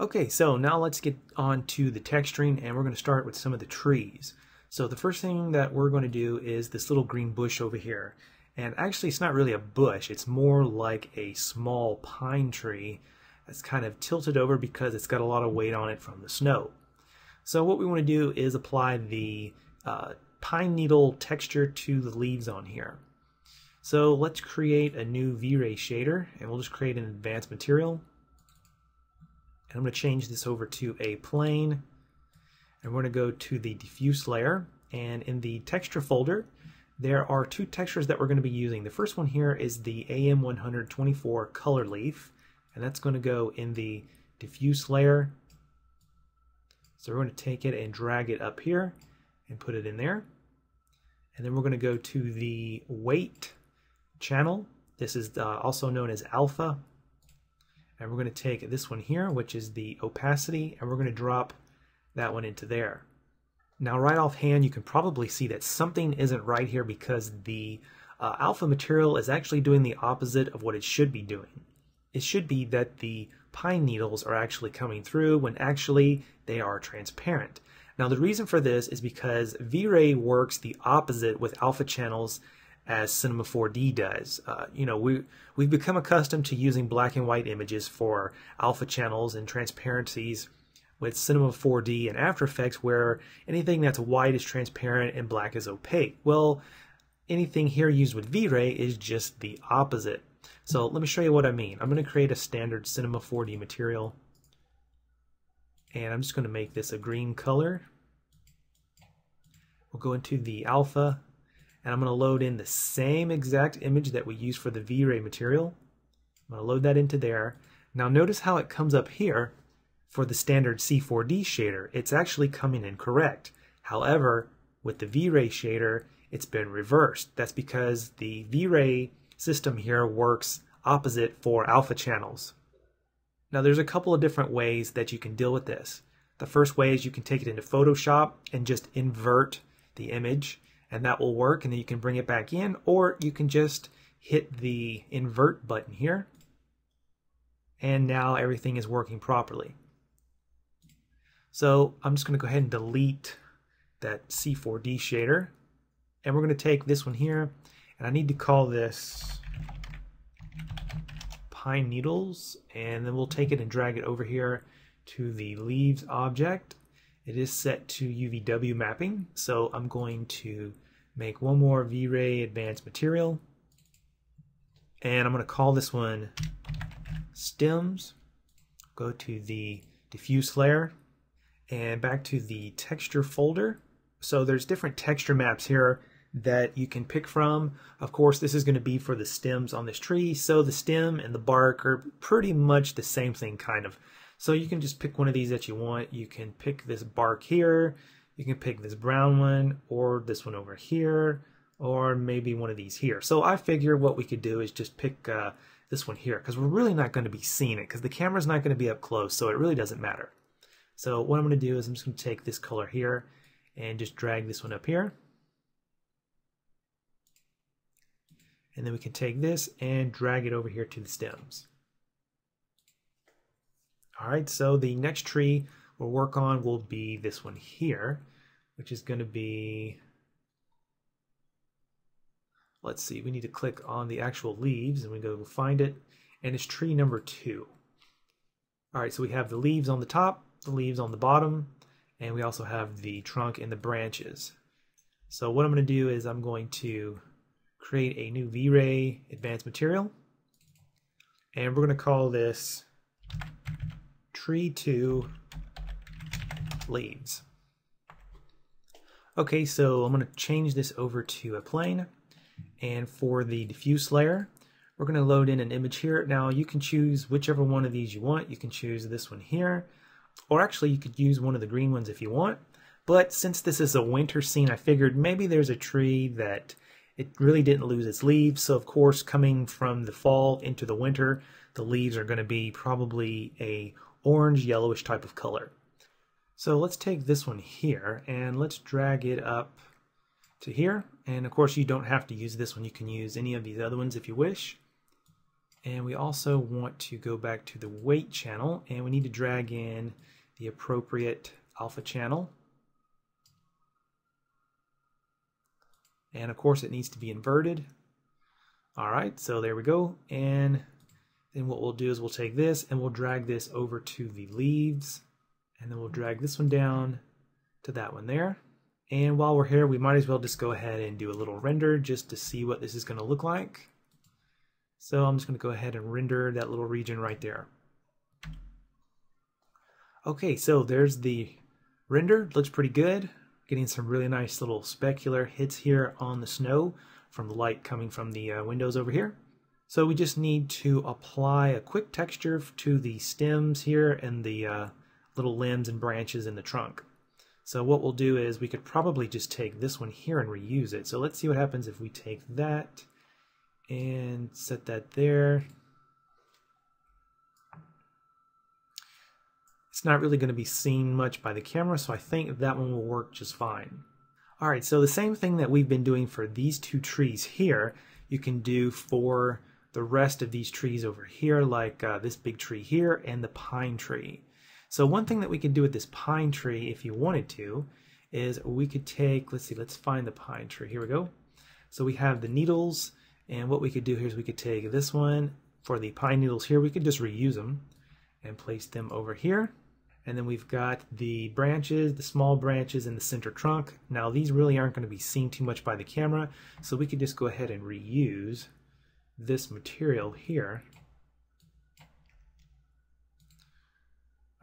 Okay, so now let's get on to the texturing and we're going to start with some of the trees. So the first thing that we're going to do is this little green bush over here. And actually it's not really a bush, it's more like a small pine tree that's kind of tilted over because it's got a lot of weight on it from the snow. So what we want to do is apply the uh, pine needle texture to the leaves on here. So let's create a new V-Ray shader and we'll just create an advanced material and I'm going to change this over to a plane. And we're going to go to the diffuse layer. And in the texture folder, there are two textures that we're going to be using. The first one here is the AM124 color leaf. And that's going to go in the diffuse layer. So we're going to take it and drag it up here and put it in there. And then we're going to go to the weight channel. This is uh, also known as alpha and we're going to take this one here, which is the opacity, and we're going to drop that one into there. Now, right offhand, you can probably see that something isn't right here because the uh, alpha material is actually doing the opposite of what it should be doing. It should be that the pine needles are actually coming through when actually they are transparent. Now, the reason for this is because V-Ray works the opposite with alpha channels as Cinema 4D does. Uh, you know, we we've become accustomed to using black and white images for alpha channels and transparencies with Cinema 4D and After Effects, where anything that's white is transparent and black is opaque. Well, anything here used with V-Ray is just the opposite. So let me show you what I mean. I'm going to create a standard Cinema 4D material. And I'm just going to make this a green color. We'll go into the alpha and I'm going to load in the same exact image that we used for the V-Ray material. I'm going to load that into there. Now notice how it comes up here for the standard C4D shader. It's actually coming in correct. However, with the V-Ray shader, it's been reversed. That's because the V-Ray system here works opposite for alpha channels. Now there's a couple of different ways that you can deal with this. The first way is you can take it into Photoshop and just invert the image and that will work and then you can bring it back in or you can just hit the invert button here and now everything is working properly. So I'm just going to go ahead and delete that C4D shader and we're going to take this one here and I need to call this pine needles and then we'll take it and drag it over here to the leaves object it is set to UVW mapping, so I'm going to make one more V-Ray advanced material. And I'm going to call this one stems. Go to the diffuse layer and back to the texture folder. So there's different texture maps here that you can pick from. Of course, this is going to be for the stems on this tree. So the stem and the bark are pretty much the same thing, kind of. So you can just pick one of these that you want. You can pick this bark here. You can pick this brown one or this one over here or maybe one of these here. So I figure what we could do is just pick uh, this one here because we're really not going to be seeing it because the camera's not going to be up close so it really doesn't matter. So what I'm going to do is I'm just going to take this color here and just drag this one up here. And then we can take this and drag it over here to the stems. All right, so the next tree we'll work on will be this one here, which is going to be, let's see, we need to click on the actual leaves and we go find it, and it's tree number two. All right, so we have the leaves on the top, the leaves on the bottom, and we also have the trunk and the branches. So what I'm going to do is I'm going to create a new V-Ray advanced material, and we're going to call this tree two leaves. Okay, so I'm going to change this over to a plane. And for the diffuse layer, we're going to load in an image here. Now you can choose whichever one of these you want. You can choose this one here, or actually you could use one of the green ones if you want. But since this is a winter scene, I figured maybe there's a tree that it really didn't lose its leaves. So of course, coming from the fall into the winter, the leaves are going to be probably a orange yellowish type of color. So let's take this one here and let's drag it up to here. And of course you don't have to use this one. You can use any of these other ones if you wish. And we also want to go back to the weight channel and we need to drag in the appropriate alpha channel. And of course it needs to be inverted. All right, so there we go. And then what we'll do is we'll take this and we'll drag this over to the leaves. And then we'll drag this one down to that one there. And while we're here, we might as well just go ahead and do a little render just to see what this is going to look like. So I'm just going to go ahead and render that little region right there. Okay, so there's the render. Looks pretty good. Getting some really nice little specular hits here on the snow from the light coming from the uh, windows over here. So we just need to apply a quick texture to the stems here and the uh, little limbs and branches in the trunk. So what we'll do is we could probably just take this one here and reuse it. So let's see what happens if we take that and set that there. It's not really going to be seen much by the camera, so I think that one will work just fine. All right, so the same thing that we've been doing for these two trees here, you can do for the rest of these trees over here, like uh, this big tree here and the pine tree. So one thing that we could do with this pine tree, if you wanted to, is we could take, let's see, let's find the pine tree. Here we go. So we have the needles and what we could do here is we could take this one for the pine needles here. We could just reuse them and place them over here. And then we've got the branches, the small branches in the center trunk. Now these really aren't going to be seen too much by the camera, so we could just go ahead and reuse this material here.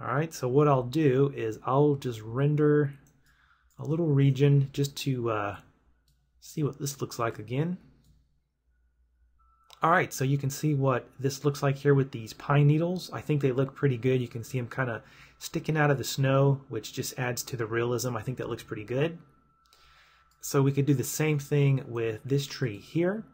All right, so what I'll do is I'll just render a little region just to uh, see what this looks like again. All right, so you can see what this looks like here with these pine needles. I think they look pretty good. You can see them kind of sticking out of the snow, which just adds to the realism. I think that looks pretty good. So we could do the same thing with this tree here.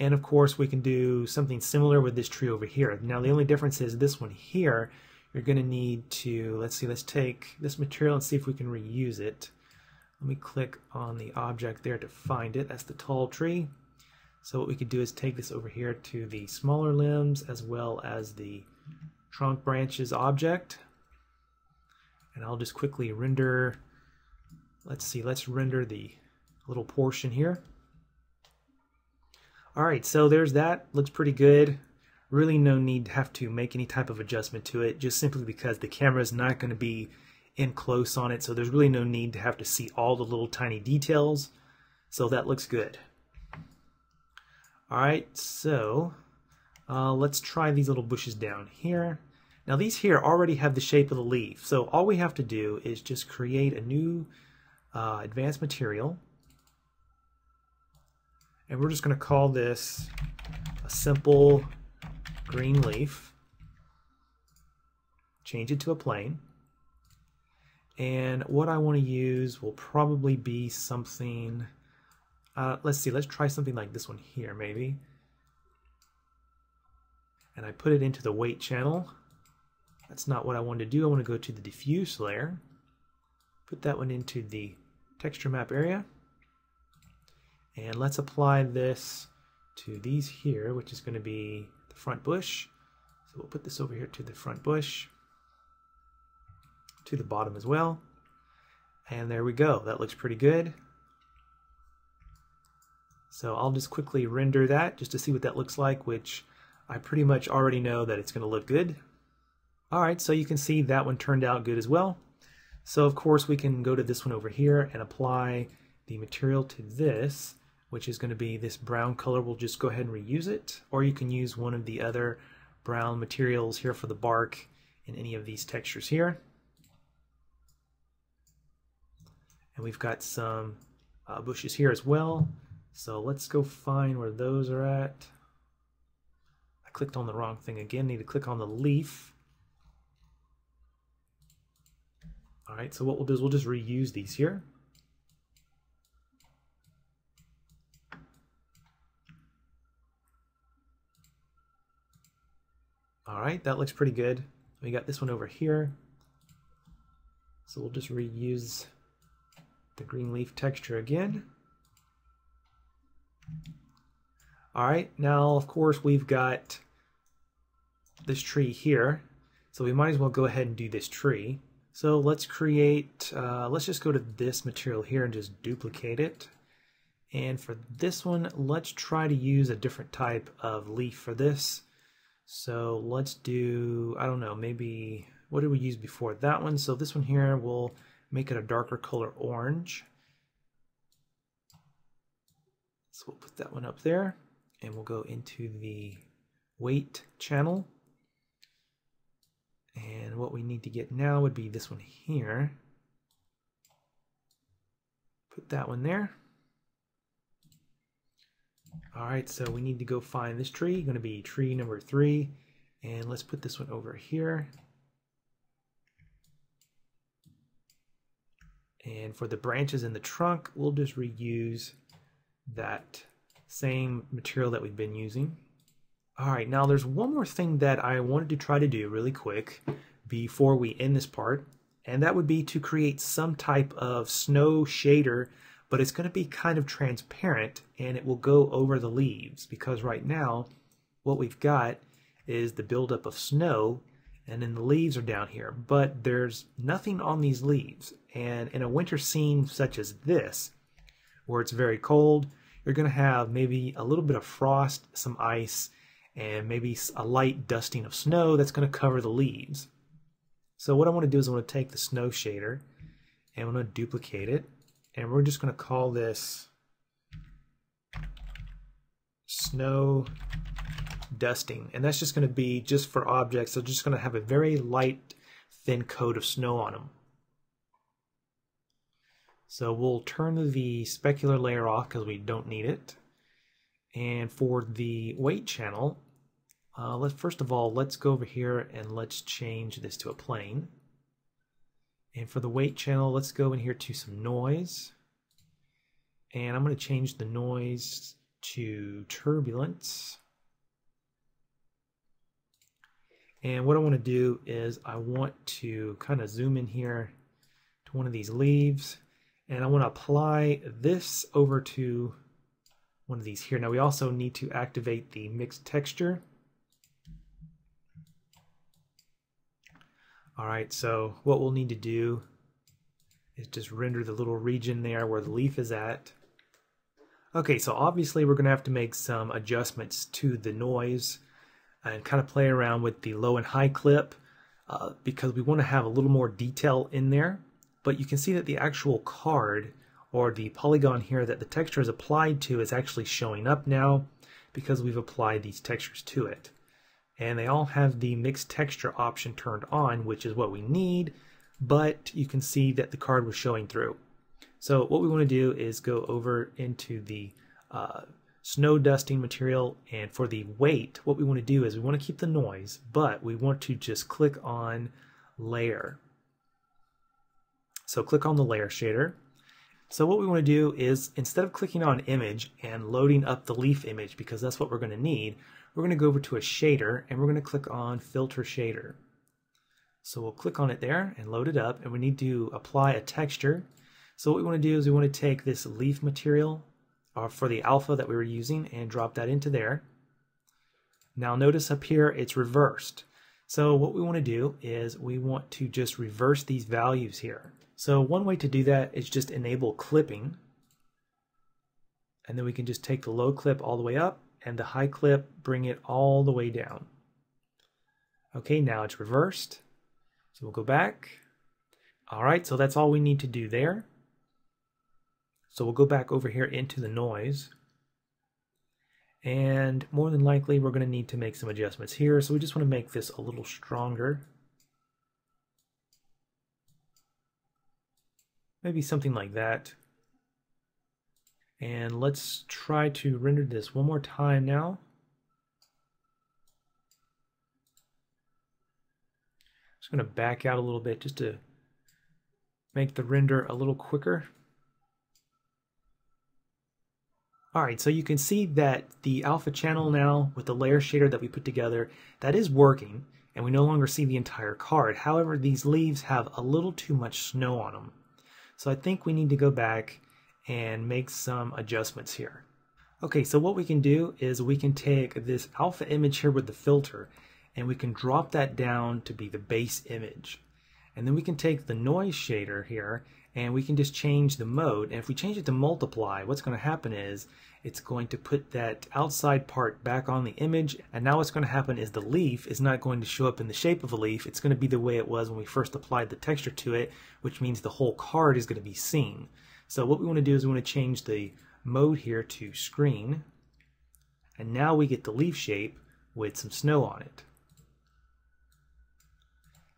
And of course, we can do something similar with this tree over here. Now, the only difference is this one here, you're going to need to, let's see, let's take this material and see if we can reuse it. Let me click on the object there to find it. That's the tall tree. So what we could do is take this over here to the smaller limbs as well as the trunk branches object. And I'll just quickly render, let's see, let's render the little portion here. All right, so there's that. Looks pretty good. Really no need to have to make any type of adjustment to it, just simply because the camera is not going to be in close on it, so there's really no need to have to see all the little tiny details. So that looks good. All right, so uh, let's try these little bushes down here. Now these here already have the shape of the leaf, so all we have to do is just create a new uh, advanced material. And we're just going to call this a simple green leaf. Change it to a plane. And what I want to use will probably be something uh, let's see, let's try something like this one here, maybe. And I put it into the weight channel. That's not what I want to do. I want to go to the diffuse layer. Put that one into the texture map area. And let's apply this to these here, which is going to be the front bush. So we'll put this over here to the front bush, to the bottom as well. And there we go. That looks pretty good. So I'll just quickly render that just to see what that looks like, which I pretty much already know that it's going to look good. All right, so you can see that one turned out good as well. So of course we can go to this one over here and apply the material to this, which is going to be this brown color. We'll just go ahead and reuse it, or you can use one of the other brown materials here for the bark in any of these textures here. And we've got some uh, bushes here as well. So let's go find where those are at. I clicked on the wrong thing again. Need to click on the leaf. All right, so what we'll do is we'll just reuse these here. All right, that looks pretty good. We got this one over here. So we'll just reuse the green leaf texture again. All right, now of course we've got this tree here. So we might as well go ahead and do this tree. So let's create, uh, let's just go to this material here and just duplicate it. And for this one, let's try to use a different type of leaf for this. So let's do, I don't know, maybe, what did we use before that one? So this one here, we'll make it a darker color orange. So we'll put that one up there and we'll go into the weight channel. And what we need to get now would be this one here. Put that one there. All right, so we need to go find this tree, going to be tree number three. And let's put this one over here. And for the branches in the trunk, we'll just reuse that same material that we've been using. All right, now there's one more thing that I wanted to try to do really quick before we end this part, and that would be to create some type of snow shader, but it's going to be kind of transparent and it will go over the leaves because right now what we've got is the buildup of snow and then the leaves are down here, but there's nothing on these leaves. And in a winter scene such as this, where it's very cold, you're going to have maybe a little bit of frost, some ice, and maybe a light dusting of snow that's going to cover the leaves. So what I want to do is I want to take the snow shader and I'm going to duplicate it and we're just going to call this snow dusting. And that's just going to be just for objects. They're just going to have a very light thin coat of snow on them so we'll turn the specular layer off because we don't need it. And for the weight channel uh, let's first of all let's go over here and let's change this to a plane and for the weight channel let's go in here to some noise and I'm going to change the noise to turbulence And what I want to do is I want to kind of zoom in here to one of these leaves and I want to apply this over to one of these here. Now we also need to activate the mixed texture. All right, so what we'll need to do is just render the little region there where the leaf is at. Okay, so obviously we're to have to make some adjustments to the noise and kind of play around with the low and high clip uh, because we want to have a little more detail in there. But you can see that the actual card or the polygon here that the texture is applied to is actually showing up now because we've applied these textures to it. And they all have the mixed texture option turned on, which is what we need, but you can see that the card was showing through. So what we want to do is go over into the uh, snow dusting material and for the weight what we want to do is we want to keep the noise but we want to just click on layer so click on the layer shader so what we want to do is instead of clicking on image and loading up the leaf image because that's what we're going to need we're going to go over to a shader and we're going to click on filter shader so we'll click on it there and load it up and we need to apply a texture so what we want to do is we want to take this leaf material uh, for the alpha that we were using and drop that into there. Now notice up here it's reversed. So what we want to do is we want to just reverse these values here. So one way to do that is just enable clipping. And then we can just take the low clip all the way up and the high clip, bring it all the way down. Okay, now it's reversed. So we'll go back. All right, so that's all we need to do there. So we'll go back over here into the noise. And more than likely, we're going to need to make some adjustments here. So we just want to make this a little stronger. Maybe something like that. And let's try to render this one more time now. Just going to back out a little bit just to make the render a little quicker. All right, so you can see that the alpha channel now with the layer shader that we put together, that is working, and we no longer see the entire card. However, these leaves have a little too much snow on them. So I think we need to go back and make some adjustments here. Okay, so what we can do is we can take this alpha image here with the filter, and we can drop that down to be the base image. And then we can take the noise shader here and we can just change the mode. And if we change it to multiply, what's going to happen is it's going to put that outside part back on the image. And now what's going to happen is the leaf is not going to show up in the shape of a leaf. It's going to be the way it was when we first applied the texture to it, which means the whole card is going to be seen. So what we want to do is we want to change the mode here to screen. And now we get the leaf shape with some snow on it.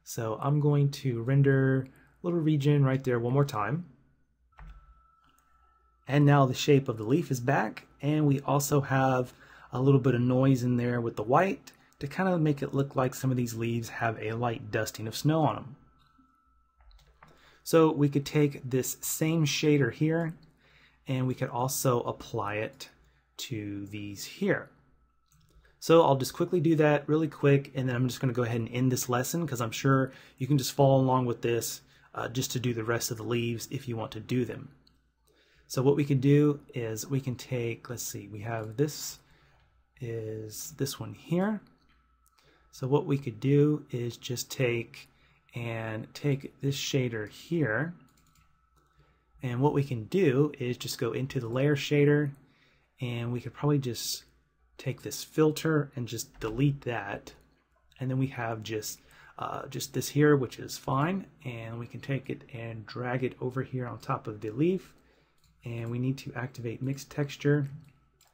So I'm going to render a little region right there one more time. And now the shape of the leaf is back and we also have a little bit of noise in there with the white to kind of make it look like some of these leaves have a light dusting of snow on them. So we could take this same shader here and we could also apply it to these here. So I'll just quickly do that really quick and then I'm just going to go ahead and end this lesson because I'm sure you can just follow along with this uh, just to do the rest of the leaves if you want to do them. So what we can do is we can take, let's see, we have this is this one here. So what we could do is just take and take this shader here and what we can do is just go into the layer shader and we could probably just take this filter and just delete that. And then we have just uh, just this here, which is fine. And we can take it and drag it over here on top of the leaf. And we need to activate mixed texture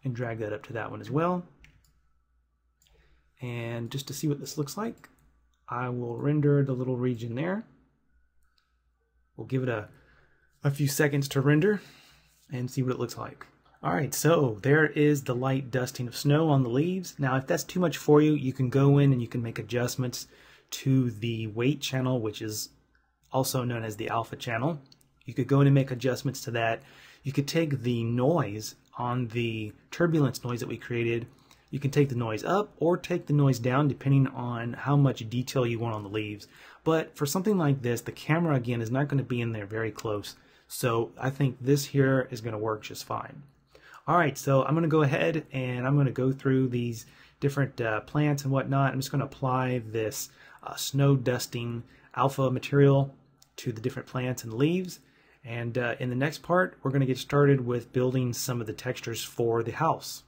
and drag that up to that one as well. And just to see what this looks like, I will render the little region there. We'll give it a, a few seconds to render and see what it looks like. All right, so there is the light dusting of snow on the leaves. Now, if that's too much for you, you can go in and you can make adjustments to the weight channel, which is also known as the alpha channel. You could go in and make adjustments to that. You could take the noise on the turbulence noise that we created. You can take the noise up or take the noise down depending on how much detail you want on the leaves. But for something like this, the camera again is not going to be in there very close. So I think this here is going to work just fine. All right, so I'm going to go ahead and I'm going to go through these different uh, plants and whatnot. I'm just going to apply this uh, snow dusting alpha material to the different plants and leaves. And uh, in the next part, we're going to get started with building some of the textures for the house.